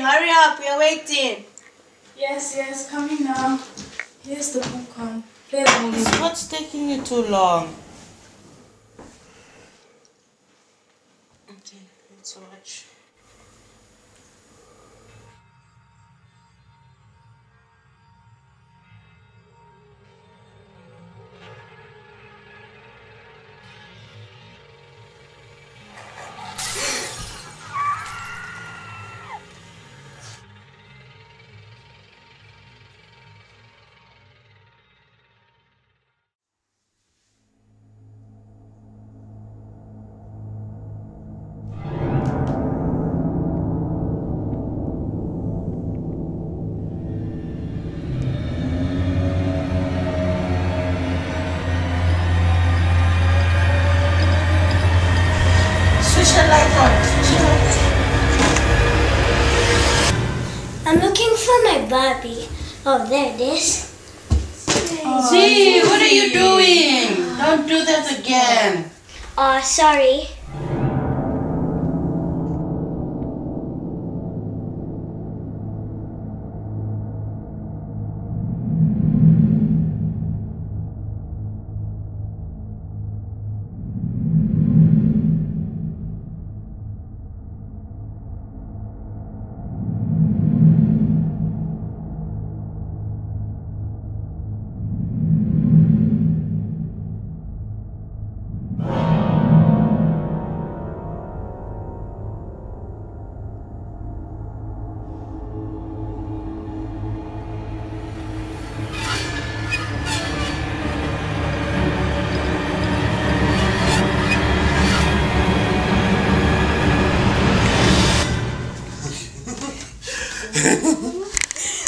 hurry up, we're waiting. Yes, yes, coming now. Here's the popcorn. Play the movie. What's taking you too long? Okay, let's watch. I'm looking for my Barbie. Oh, there it is. Oh, See, what are you doing? Don't do that again. Oh, sorry.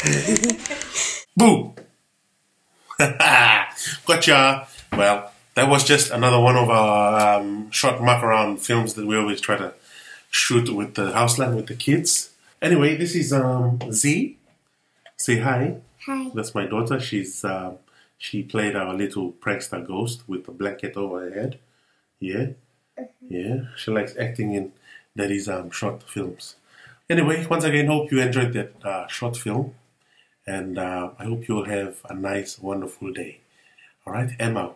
Boo! gotcha! Well, that was just another one of our um, short mark around films that we always try to shoot with the houseland with the kids. Anyway, this is um, Z. Say hi. Hi. That's my daughter. She's um, she played our little prankster ghost with a blanket over her head. Yeah, yeah. She likes acting in daddy's um, short films. Anyway, once again, hope you enjoyed that uh, short film, and uh, I hope you'll have a nice, wonderful day. All right, Emma.